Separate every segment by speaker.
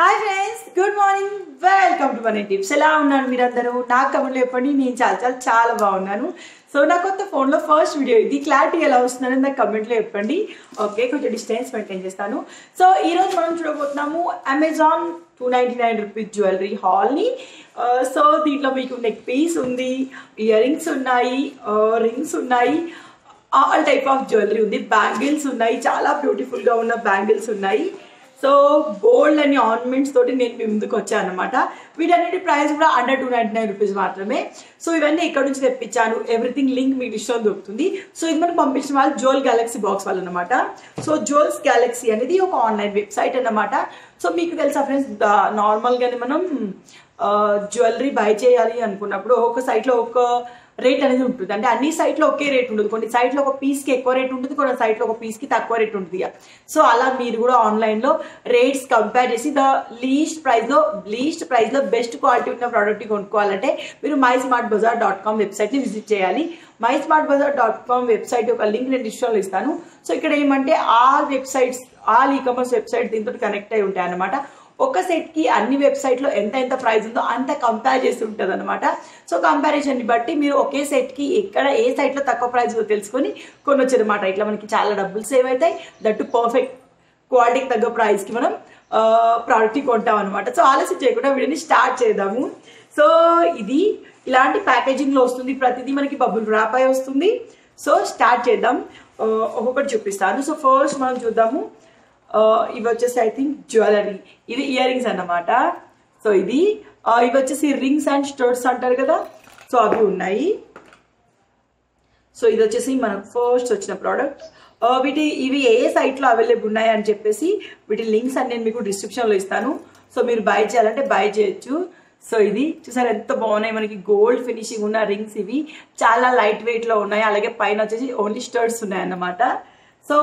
Speaker 1: Hi friends good morning welcome to money tips ఎలా ఉన్నాను మీరందరూ? నా కమెంట్లో చెప్పండి నేను చాలా చాలా చాలా బాగున్నాను. సో నా కొత్త ఫోన్లో ఫస్ట్ వీడియో ఇది. క్లారిటీ ఎలా వస్తుందని నాకు కమెంట్లో చెప్పండి. ఓకే కొంచెం డిస్టెన్స్ మెయింటైన్ చేస్తాను. సో ఈరోజు మనం చూడబోతున్నాము Amazon two ninety nine rupees jewellery హాల్ని so దీంట్లో మీకు నెక్ పీస్ ఉంది ఇయర్ రింగ్స్ ఉన్నాయి uh, రింగ్స్ ఉన్నాయి ఆల్ టైప్ ఆఫ్ జ్యువెలరీ ఉంది. బ్యాంగిల్స్ ఉన్నాయి చాలా బ్యూటిఫుల్గా ఉన్న బ్యాంగిల్స్ ఉన్నాయి. సో గోల్డ్ అని ఆర్నమెంట్స్ తోటి నేను మీ ముందుకు వచ్చాను అనమాట వీటన్నిటి ప్రైస్ కూడా under two ninety nine rupees మాత్రమే. సో ఇవన్నీ ఇక్కడ నుంచి తెప్పించాను. ఎవ్రీథింగ్ లింక్ మీకు ఇష్టం దొరుకుతుంది. సో ఇది మనం పంపించిన వాళ్ళు జోల్ గ్యాలక్సీ బాక్స్ వాళ్ళు అనమాట సో జోల్స్ గ్యాలక్సీ అనేది ఒక ఆన్లైన్ వెబ్సైట్ అన్నమాట. సో మీకు తెలుసా ఫ్రెండ్స్ నార్మల్గానే మనం జ్యువెలరీ బై చేయాలి అనుకున్నప్పుడు ఒక సైట్లో ఒక రేట్ అనేది ఉంటుంది. అంటే అన్ని సైట్లో ఒకే రేట్ ఉంటుంది కొన్ని సైట్లో ఒక పీస్కి ఎక్కువ రేట్ ఉంటుంది కొన్ని సైట్లో ఒక పీస్కి తక్కువ రేట్ ఉంటుంది సో అలా మీరు కూడా ఆన్లైన్లో రేట్స్ కంపేర్ చేసి ద లీస్ట్ ప్రైస్లో లీస్ట్ ప్రైస్లో బెస్ట్ క్వాలిటీ ఉన్న ప్రోడక్ట్ కొనుక్కోవాలంటే మీరు my smart bazaar dot com వెబ్సైట్ని విజిట్ చేయాలి. My smart bazaar dot com website యొక్క లింక్ నేను డిస్ట్రిక్ట్లో ఇస్తాను. సో ఇక్కడ ఏమంటే all websites all e commerce website దీంతో కనెక్ట్ అయి ఉంటాయి అనమాట ఒక సెట్కి అన్ని వెబ్సైట్లో ఎంత ఎంత ప్రైస్ ఉందో అంత కంపేర్ చేసి ఉంటుంది అనమాట సో కంపారిజన్ని బట్టి మీరు ఒకే సెట్కి ఎక్కడ ఏ సైట్లో తక్కువ ప్రైస్ తెలుసుకొని కొనొచ్చు అనమాట ఇట్లా మనకి చాలా డబ్బులు సేవ్ అవుతాయి దట్టు పర్ఫెక్ట్ క్వాలిటీకి తగ్గ ప్రైస్కి మనం ప్రోడక్ట్ కొంటాం అనమాట సో ఆలస్యం చేయకుండా వీడియోని స్టార్ట్ చేద్దాము. సో ఇది ఇలాంటి ప్యాకేజింగ్లో వస్తుంది. ప్రతిదీ మనకి బబుల్ ర్యాప్ అయి వస్తుంది. సో స్టార్ట్ చేద్దాం. ఒక్కొక్కటి చూపిస్తాను. సో ఫస్ట్ మనం చూద్దాము. ఇవి వచ్చేసి ఐ థింక్ జ్యువెలరీ ఇది ఇయర్ రింగ్స్ అన్నమాట. సో ఇది ఇవి వచ్చేసి రింగ్స్ అండ్ స్టోర్స్ అంటారు కదా? సో అవి ఉన్నాయి. సో ఇది వచ్చేసి మనకు ఫస్ట్ వచ్చిన ప్రోడక్ట్ వీటి ఇవి ఏ ఏ సైట్లో అవైలబుల్ ఉన్నాయి అని చెప్పేసి వీటి లింక్స్ అన్ని నేను మీకు డిస్క్రిప్షన్లో ఇస్తాను. సో మీరు బై చేయాలంటే బై చేయొచ్చు. సో ఇది చూసారు ఎంత బాగున్నాయి మనకి గోల్డ్ ఫినిషింగ్ ఉన్న రింగ్స్ ఇవి. చాలా లైట్ వెయిట్లో ఉన్నాయి. అలాగే పైన వచ్చేసి ఓన్లీ స్టర్ట్స్ ఉన్నాయి అన్నమాట. సో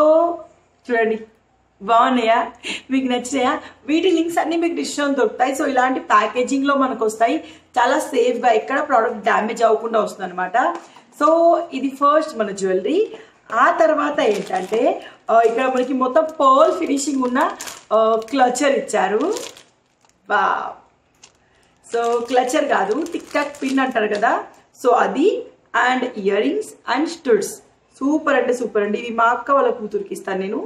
Speaker 1: చూడండి. బాగున్నాయా? మీకు నచ్చినాయా? వీటి లింక్స్ అన్ని మీకు డిస్కౌంట్ దొరుకుతాయి. సో ఇలాంటి ప్యాకేజింగ్లో మనకు వస్తాయి. చాలా సేఫ్గా ఎక్కడ ప్రోడక్ట్ డ్యామేజ్ అవ్వకుండా వస్తుంది అనమాట సో ఇది ఫస్ట్ మన జ్యువెలరీ ఆ తర్వాత ఏంటంటే ఇక్కడ మనకి మొత్తం పర్ల్ ఫినిషింగ్ ఉన్న క్లచర్ ఇచ్చారు. బా సో క్లచర్ కాదు టిక్టాక్ పిన్ అంటారు కదా. సో అది and earrings and studs super అంటే సూపర్ అండి. ఇవి మా అక్క వాళ్ళ కూతురికి ఇస్తాను నేను.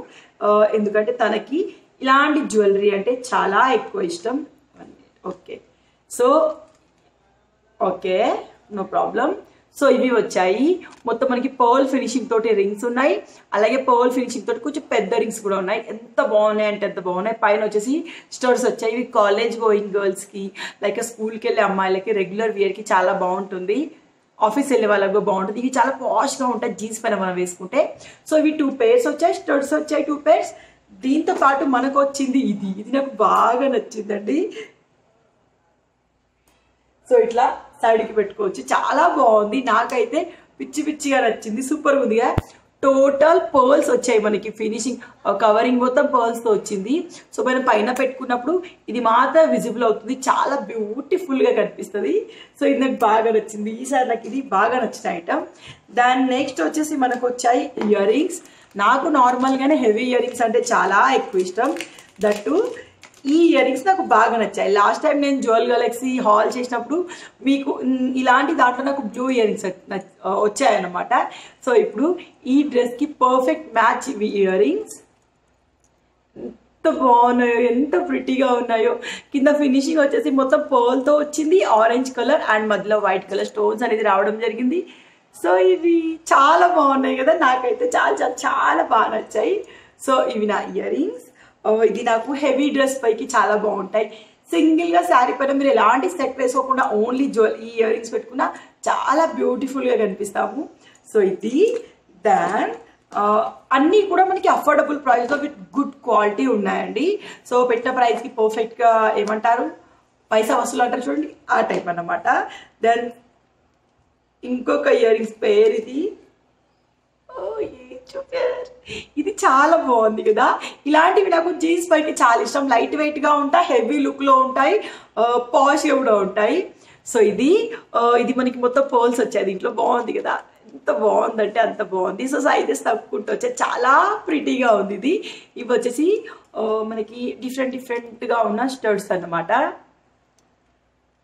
Speaker 1: ఎందుకంటే తనకి ఇలాంటి జ్యువెలరీ అంటే చాలా ఎక్కువ ఇష్టం. Okay. So okay no problem. So ఇవి వచ్చాయి. మొత్తం మనకి పర్ల్ ఫినిషింగ్ తోటి రింగ్స్ ఉన్నాయి. అలాగే పర్ల్ ఫినిషింగ్ తోటి కొంచెం పెద్ద రింగ్స్ కూడా ఉన్నాయి. ఎంత బాగున్నాయి అంటే ఎంత బాగున్నాయి. పైన వచ్చేసి స్టోర్స్ వచ్చాయి. ఇవి కాలేజ్ గోయింగ్ గర్ల్స్కి లైక్ స్కూల్కి వెళ్ళే అమ్మాయిలకి రెగ్యులర్ వేర్కి చాలా బాగుంటుంది. ఆఫీస్ వెళ్ళే వాళ్ళకు బాగుంటుంది. ఇవి చాలా పాష్గా ఉంటాయి. జీన్స్ పైన మనం వేసుకుంటే. సో ఇవి టూ పేర్స్ వచ్చాయి. స్టర్ట్స్ వచ్చాయి టూ పేర్స్ దీంతో పాటు మనకు వచ్చింది ఇది. ఇది నాకు బాగా నచ్చిందండి. సో ఇట్లా సైడ్కి పెట్టుకోవచ్చు. చాలా బాగుంది. నాకైతే పిచ్చి పిచ్చిగా నచ్చింది. సూపర్ ఉందిగా. టోటల్ పర్ల్స్ వచ్చాయి మనకి. ఫినిషింగ్ కవరింగ్ మొత్తం పర్ల్స్తో వచ్చింది. సో మనం పైన పెట్టుకున్నప్పుడు ఇది మాత్రం విజిబుల్ అవుతుంది. చాలా బ్యూటిఫుల్గా కనిపిస్తుంది. సో ఇది నాకు బాగా నచ్చింది. ఈసారి నాకు ఇది బాగా నచ్చిన ఐటమ్ దాని నెక్స్ట్ వచ్చేసి మనకు వచ్చాయి ఇయర్ రింగ్స్ నాకు నార్మల్గానే హెవీ ఇయర్ రింగ్స్ అంటే చాలా ఎక్కువ ఇష్టం. దట్టు ఈ ఇయర్ రింగ్స్ నాకు బాగా నచ్చాయి. లాస్ట్ టైం నేను జ్యువెల్ గెలాక్సీ హాల్ చేసినప్పుడు మీకు ఇలాంటి దాంట్లో నాకు బ్లూ ఇయర్ రింగ్స్ వచ్చాయన్నమాట. సో ఇప్పుడు ఈ డ్రెస్కి పర్ఫెక్ట్ మ్యాచ్ ఇవి ఇయర్ రింగ్స్ ఎంత బాగున్నాయో ఎంత ప్రిటీగా ఉన్నాయో. కింద ఫినిషింగ్ వచ్చేసి మొత్తం పర్ల్తో వచ్చింది. ఆరెంజ్ కలర్ అండ్ మధ్యలో వైట్ కలర్ స్టోన్స్ అనేది రావడం జరిగింది. సో ఇవి చాలా బాగున్నాయి కదా. నాకైతే చాలా చాలా చాలా బాగా నచ్చాయి. సో ఇవి నా ఇయర్ రింగ్స్ Oh, ఇది నాకు హెవీ డ్రెస్ పైకి చాలా బాగుంటాయి. సింగిల్గా శారీ పైన మీరు ఎలాంటి సెట్ వేసుకోకుండా ఓన్లీ జ్యువెల్ ఈ ఇయర్ రింగ్స్ పెట్టుకున్నా చాలా బ్యూటిఫుల్గా కనిపిస్తాము. సో ఇది దాన్ uh, అన్నీ కూడా మనకి అఫోర్డబుల్ ప్రైస్లో విత్ గుడ్ క్వాలిటీ ఉన్నాయండి. సో పెట్టిన ప్రైస్కి పర్ఫెక్ట్గా ఏమంటారు? పైసా వసూలు అంటారు చూడండి ఆ టైప్ అన్నమాట. దెన్ ఇంకొక ఇయర్ రింగ్స్ పేరు ఇది. Oh, ఇది చాలా బాగుంది కదా. ఇలాంటివి నాకు జీన్స్ పైకి చాలా ఇష్టం. లైట్ వెయిట్గా ఉంటాయి హెవీ లుక్లో ఉంటాయి పాష్గా కూడా ఉంటాయి. సో ఇది ఇది మనకి మొత్తం పోల్స్ వచ్చాయి. దీంట్లో బాగుంది కదా. ఎంత బాగుందంటే అంత బాగుంది. సో సైజెస్ తప్పుకుంటూ వచ్చే చాలా ప్రిటీగా ఉంది ఇది. ఇవి వచ్చేసి మనకి డిఫరెంట్ డిఫరెంట్గా ఉన్న స్టర్ట్స్ అన్నమాట.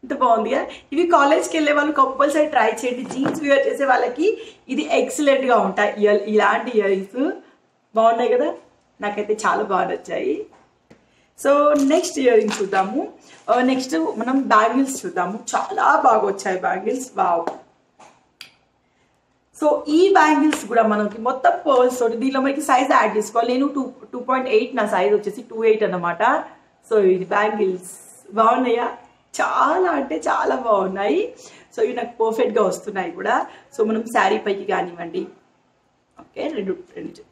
Speaker 1: ఎంత బాగుందిగా ఇవి కాలేజ్కి వెళ్ళే వాళ్ళు కంపల్సరీ ట్రై చేయండి. జీన్స్ వేర్ చేసే వాళ్ళకి ఇది ఎక్సలెంట్గా ఉంటాయి. ఇయర్ ఇలాంటి ఇయరింగ్స్ బాగున్నాయి కదా? నాకైతే చాలా బాగా నచ్చాయి. సో నెక్స్ట్ ఇయరింగ్స్ చూద్దాము. Uh, నెక్స్ట్ మనం బ్యాంగిల్స్ చూద్దాము. చాలా బాగా వచ్చాయి బ్యాంగిల్స్ బావ్ సో ఈ బ్యాంగిల్స్ కూడా మనకి మొత్తం పర్ల్స్ తోటి దీనిలో మనకి సైజ్ యాడ్ చేసుకోవాలి. నేను టూ టూ పాయింట్ ఎయిట్ నా సైజ్ వచ్చేసి టూ ఎయిట్ అన్నమాట. సో ఇది బ్యాంగిల్స్ బాగున్నాయా? చాలా అంటే చాలా బాగున్నాయి. సో ఇవి నాకు పర్ఫెక్ట్గా వస్తున్నాయి కూడా. సో మనం శారీ పైకి కానివ్వండి. ఓకే రెండు రెండు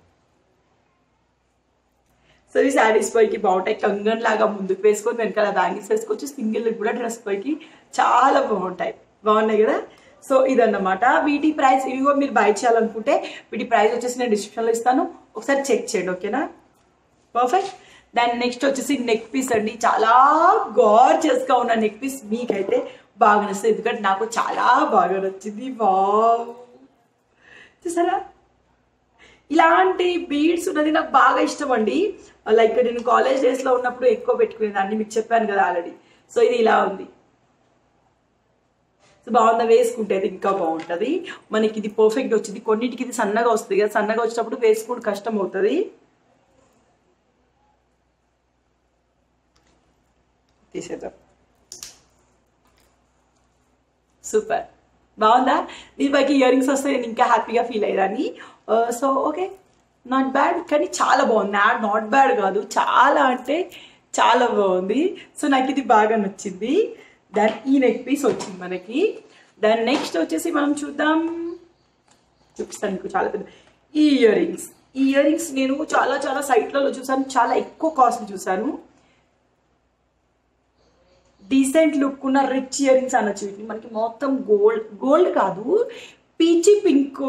Speaker 1: సో ఈ శారీస్ పైకి బాగుంటాయి. కంగన్ లాగా ముందుకు వేసుకొని వెనకాల బ్యాంగిల్స్ వేసుకోవచ్చు సింగిల్ కూడా డ్రెస్ పైకి చాలా బాగుంటాయి. బాగున్నాయి కదా? సో ఇదన్నమాట. వీటి ప్రైస్ ఇవిగో మీరు బై చేయాలనుకుంటే వీటి ప్రైస్ వచ్చేసి నేను డిస్క్రిప్షన్లో ఇస్తాను. ఒకసారి చెక్ చేయండి ఓకేనా పర్ఫెక్ట్ దాని నెక్స్ట్ వచ్చేసి నెక్ పీస్ అండి. చాలా గార్జియస్గా ఉన్న నెక్ పీస్ మీకైతే బాగా నచ్చింది. ఎందుకంటే నాకు చాలా బాగా నచ్చింది. వావ్ చూసారా? ఇలాంటి బీడ్స్ ఉన్నది నాకు బాగా ఇష్టం అండి. లైక్ నేను కాలేజ్ డేస్లో ఉన్నప్పుడు ఎక్కువ పెట్టుకునేదాన్ని. మీకు చెప్పాను కదా ఆల్రెడీ సో ఇది ఇలా ఉంది. సో బాగుందా? వేసుకుంటే అది ఇంకా బాగుంటుంది. మనకి ఇది పర్ఫెక్ట్ వచ్చింది. కొన్నిటికి ఇది సన్నగా వస్తుంది కదా. సన్నగా వచ్చినప్పుడు వేసుకుంటే కష్టం అవుతుంది. తీసేద్దాం. సూపర్ బాగుందా? దీని పైకి ఇయర్ రింగ్స్ వస్తే నేను ఇంకా హ్యాపీగా ఫీల్ అయ్యేదాన్ని సో ఓకే నాట్ బ్యాడ్ కానీ చాలా బాగుంది. యాడ్ నాట్ బ్యాడ్ కాదు. చాలా అంటే చాలా బాగుంది. సో నాకు ఇది బాగా నచ్చింది. దాని ఈ నెక్ పీస్ వచ్చింది మనకి. దాని నెక్స్ట్ వచ్చేసి మనం చూద్దాం. చూపిస్తాను మీకు చాలా పెద్ద ఈ ఇయర్ రింగ్స్ ఈ ఇయర్ రింగ్స్ నేను చాలా చాలా సైట్లలో చూసాను. చాలా ఎక్కువ కాస్ట్ చూసాను. డీసెంట్ లుక్ ఉన్న రిచ్ ఇయర్ రింగ్స్ అనొచ్చు. వీటిని మనకి మొత్తం గోల్డ్ గోల్డ్ కాదు. పీచి పింక్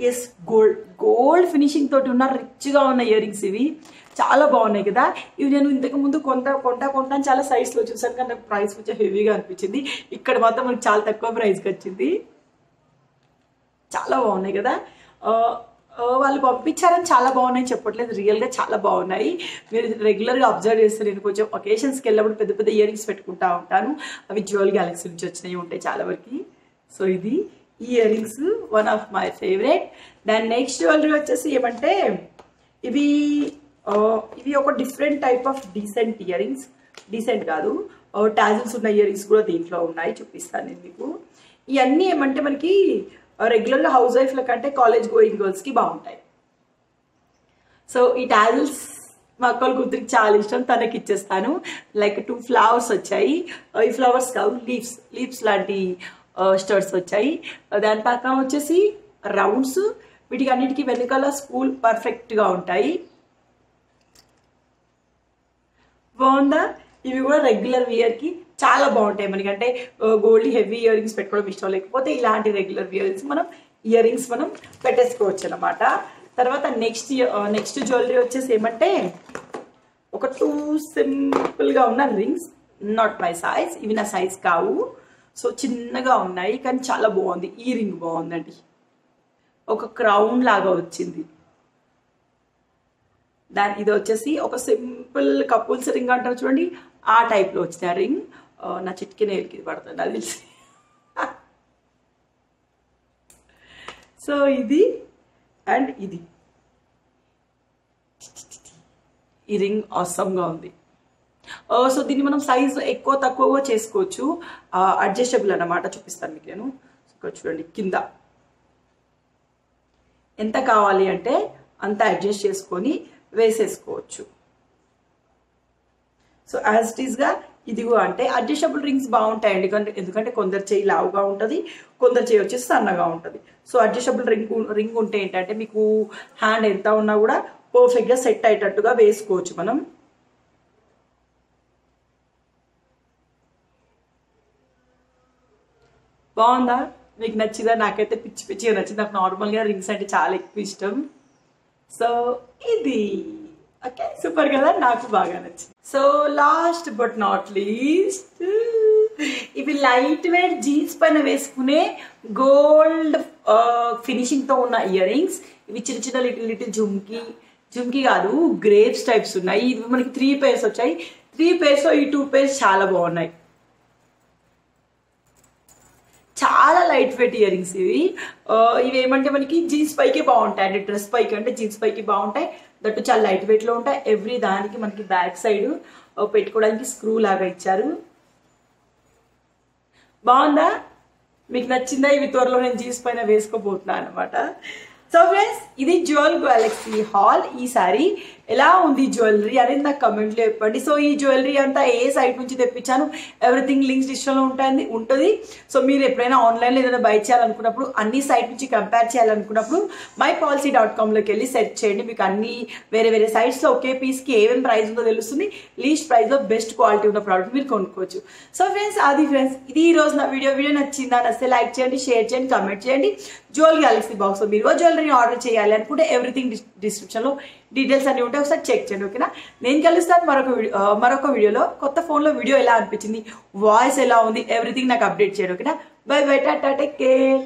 Speaker 1: ఎస్ గోల్డ్ గోల్డ్ ఫినిషింగ్ తోటి ఉన్న రిచ్గా ఉన్న ఇయర్ రింగ్స్ ఇవి. చాలా బాగున్నాయి కదా. ఇవి నేను ఇంతకు ముందు కొంత కొంట కొంట చాలా సైజ్లో చూసాను కానీ నాకు ప్రైస్ కొంచెం హెవీగా అనిపించింది. ఇక్కడ మాత్రం మనకి చాలా తక్కువ ప్రైస్కి వచ్చింది. చాలా బాగున్నాయి కదా. వాళ్ళు పంపించారని చాలా బాగున్నాయి. చెప్పట్లేదు. రియల్గా చాలా బాగున్నాయి. మీరు రెగ్యులర్గా అబ్జర్వ్ చేస్తే నేను కొంచెం ఒకేషన్స్కి వెళ్ళినప్పుడు పెద్ద పెద్ద ఇయర్ రింగ్స్ పెట్టుకుంటా ఉంటాను. అవి జ్యువెల్ గ్యాలక్సీ నుంచి వచ్చినవి ఉంటాయి చాలా వరకు. సో ఇది ఈ earrings one of my favourite దాని నెక్స్ట్ జ్యువెలరీ వచ్చేసి ఏమంటే ఇవి ఇవి ఒక different type of decent earrings decent కాదు టాజిల్స్ ఉన్న ఇయర్ రింగ్స్ కూడా దీంట్లో ఉన్నాయి. చూపిస్తాను నేను మీకు. ఇవన్నీ ఏమంటే మనకి రెగ్యులర్గా హౌస్ వైఫ్ల కంటే కాలేజ్ గోయింగ్ గర్ల్స్కి బాగుంటాయి. సో ఈ టాజిల్స్ మా అక్కల కూతురికి చాలా ఇష్టం. తనకి ఇచ్చేస్తాను. లైక్ టూ ఫ్లవర్స్ వచ్చాయి. ఈ ఫ్లవర్స్ కావు లీవ్స్ లీవ్స్ లాంటి స్టర్స్ వచ్చాయి. దాని పక్కన వచ్చేసి రౌండ్స్ వీటికి అన్నిటికీ వెనకాల స్కూల్ పర్ఫెక్ట్గా ఉంటాయి. బాగుందా? ఇవి కూడా రెగ్యులర్ వియర్కి చాలా బాగుంటాయి మనకి. అంటే గోల్డ్ హెవీ ఇయర్ రింగ్స్ పెట్టుకోవడం ఇష్టం లేకపోతే ఇలాంటి రెగ్యులర్ ఇయర్ రింగ్స్ మనం ఇయర్ రింగ్స్ మనం పెట్టేసుకోవచ్చు అనమాట తర్వాత నెక్స్ట్ నెక్స్ట్ జ్యువెలరీ వచ్చేసి ఏమంటే ఒక టూ సింపుల్గా ఉన్న రింగ్స్ నాట్ మై సైజ్ ఇవి నా సైజ్ కావు. సో చిన్నగా ఉన్నాయి కానీ చాలా బాగుంది. ఈ రింగ్ బాగుందండి. ఒక క్రౌన్ లాగా వచ్చింది. దాని ఇది వచ్చేసి ఒక సింపుల్ కపుల్స్ రింగ్ అంటారు చూడండి. ఆ టైప్లో వచ్చింది ఆ రింగ్ నా చిట్కి నేలకి పడుతుంది అది తెలిసి. సో ఇది అండ్ ఇది. ఈ రింగ్ అవసరంగా ఉంది. సో దీన్ని మనం సైజ్ ఎక్కువ తక్కువగా చేసుకోవచ్చు. అడ్జస్టబుల్ అన్నమాట చూపిస్తాను మీకు నేను. ఇక్కడ చూడండి కింద. ఎంత కావాలి అంటే అంత అడ్జస్ట్ చేసుకొని వేసేసుకోవచ్చు. సో యాజ్ ఇట్ ఈస్గా ఇదిగో అంటే అడ్జస్టబుల్ రింగ్స్ బాగుంటాయండి. ఎందుకంటే ఎందుకంటే కొందరు చేయి లావుగా ఉంటుంది కొందరు చేయి వచ్చేసి సన్నగా ఉంటుంది. సో అడ్జస్టబుల్ రింగ్ రింగ్ ఉంటే ఏంటంటే మీకు హ్యాండ్ ఎంత ఉన్నా కూడా పర్ఫెక్ట్గా సెట్ అయ్యేటట్టుగా వేసుకోవచ్చు మనం. బాగుందా? మీకు నచ్చిందా? నాకైతే పిచ్చి పిచ్చిగా నచ్చింది. నాకు నార్మల్గా రింగ్స్ అంటే చాలా ఎక్కువ ఇష్టం. సో ఇది. ఓకే సూపర్ కదా? నాకు బాగా నచ్చింది. So last but not least ఇవి లైట్ వెయిట్ జీన్స్ పైన వేసుకునే గోల్డ్ ఫినిషింగ్తో ఉన్న ఇయర్ రింగ్స్ ఇవి చిన్న చిన్న లిటిల్ లిటిల్ జుమ్కి జుమ్కి కాదు గ్రేప్స్ టైప్స్ ఉన్నాయి. ఇవి మనకి త్రీ పేర్స్ వచ్చాయి. త్రీ పేర్స్ ఈ టూ పేర్స్ చాలా బాగున్నాయి. చాలా వెయిట్ ఇయర్ రింగ్స్ ఇవి ఇవి ఏమంటే మనకి జీన్స్ పైకి బాగుంటాయి. అంటే డ్రెస్ పైకి అంటే జీన్స్ పైకి బాగుంటాయి. దట్టు చాలా లైట్ వెయిట్లో ఉంటాయి. ఎవ్రీ దానికి మనకి బ్యాక్ సైడ్ పెట్టుకోవడానికి స్క్రూ లాగా ఇచ్చారు. బాగుందా? మీకు నచ్చిందా? ఇవి త్వరలో నేను జీన్స్ పైన వేసుకోబోతున్నాను అనమాట సో ఫ్రెండ్స్ ఇది జ్యువెల్ గ్యాలక్సీ హాల్ ఈ సారీ. ఎలా ఉంది జ్యువెలరీ అనేది నాకు కమెంట్లో చెప్పండి. సో ఈ జ్యువెలరీ అంతా ఏ సైట్ నుంచి తెప్పించాను? ఎవ్రీథింగ్ లింక్స్ డిస్క్రిప్షన్లో ఉంటుంది ఉంటుంది. సో మీరు ఎప్పుడైనా ఆన్లైన్లో ఏదైనా బై చేయాలనుకున్నప్పుడు అన్ని సైట్ నుంచి కంపేర్ చేయాలనుకున్నప్పుడు మై పాలసీ డాట్ కామ్లోకి వెళ్ళి సెర్చ్ చేయండి. మీకు అన్ని వేరే వేరే సైట్స్లో ఒకే పీస్కి ఏమేమి ప్రైస్ ఉందో తెలుస్తుంది. లీస్ట్ ప్రైస్లో బెస్ట్ క్వాలిటీ ఉన్న ప్రోడక్ట్ మీరు కొనుక్కోవచ్చు. సో ఫ్రెండ్స్ అది ఫ్రెండ్స్ ఇది ఈ రోజు నా వీడియో వీడియో నచ్చిందా? నచ్చితే లైక్ చేయండి షేర్ చేయండి కమెంట్ చేయండి. జ్యువెల్ గ్యాలక్సీ బాక్స్లో మీరు జ్యువెలరీ ఆర్డర్ చేయాలి అనుకుంటే ఎవ్రీథింగ్ డిస్క్రిప్షన్లో డీటెయిల్స్ అన్ని ఉంటాయి. ఒకసారి చెక్ చేయండి ఓకేనా నేను కలుస్తాను మరొక మరొక వీడియోలో కొత్త ఫోన్లో వీడియో ఎలా అనిపించింది? వాయిస్ ఎలా ఉంది? ఎవ్రీథింగ్ నాకు అప్డేట్ చేయండి ఓకేనా bye bye tata take care